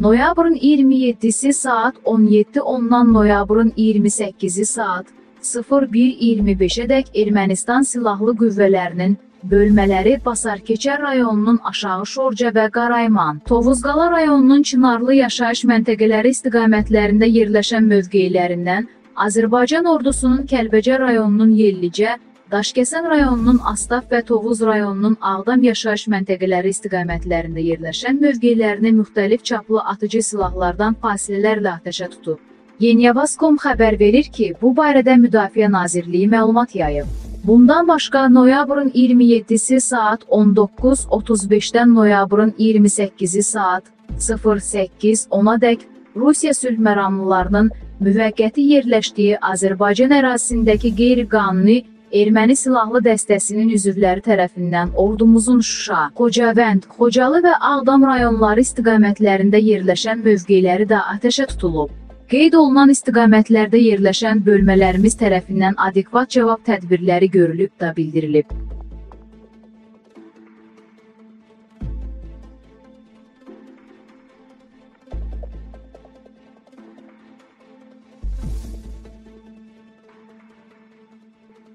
Noyabrın 27-si saat 17:10-dan noyabrın 28-i saat 01:25-ədək Ermənistan Silahlı Qüvvələrinin bölmələri Basarkeçər rayonunun Aşağı Şorca və Qarayman, Tovuzqala rayonunun Çınarlı yaşayış məntəqələri istiqamətlərində yerləşən mövqelərindən Azərbaycan ordusunun Kəlbəcər rayonunun Yellicə, Daşkəsən rayonunun Astaf və Tovuz rayonunun Ağdam yaşayış məntəqələri istiqamətlərində yerləşən mövqelərini müxtəlif çaplı atıcı silahlardan fasilələrlə atəşə tutub. Yeniyavaz.com xəbər verir ki, bu barədə Müdafiə Nazirliyi məlumat yayıb. Bundan başqa noyabrın 27-si saat 19:35-dən noyabrın 28-i saat 08:10-adək Rusiya sülh məramlılarının müvəqqəti yerləşdiyi Azərbaycan ərazisindəki qeyri-qanuni erməni silahlı dəstəsinin üzvləri tərəfindən ordumuzun Şuşa, Xocavənd, Xocalı və Ağdam rayonları istiqamətlərində yerləşən mövqeləri də atəşə tutulub. Qeyd olunan istiqamətlərdə yerləşən bölmələrimiz tərəfindən adekvat cavab tədbirləri görülüb da bildirilib.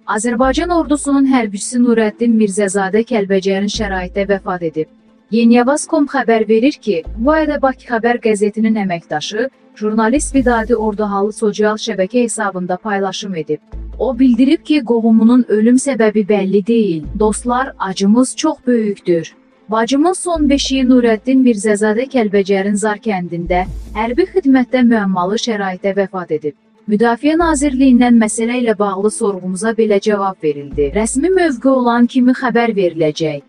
Azərbaycan ordusunun hərbçisi Nurəddin Mirzəzadə Kəlbəcərin şəraitdə vəfat edib. Yeniyavaz.com xəbər verir ki, bu ayda Bakı Xəbər qəzetinin əməkdaşı, jurnalist Vidadi Orduhalı sosial şəbəkə hesabında paylaşım edib. O bildirib ki, qohumunun ölüm səbəbi bəlli deyil. Dostlar, acımız çox böyükdür. Bacımın son beşiyi Nurəddin Mirzəzadə Kəlbəcərin Zar kəndində hərbi xidmətdə müəmmalı şəraitdə vəfat edib. Müdafiə Nazirliyindən məsələ ilə bağlı sorğumuza belə cavab verildi. Rəsmi mövqe olan kimi xəbər veriləcək.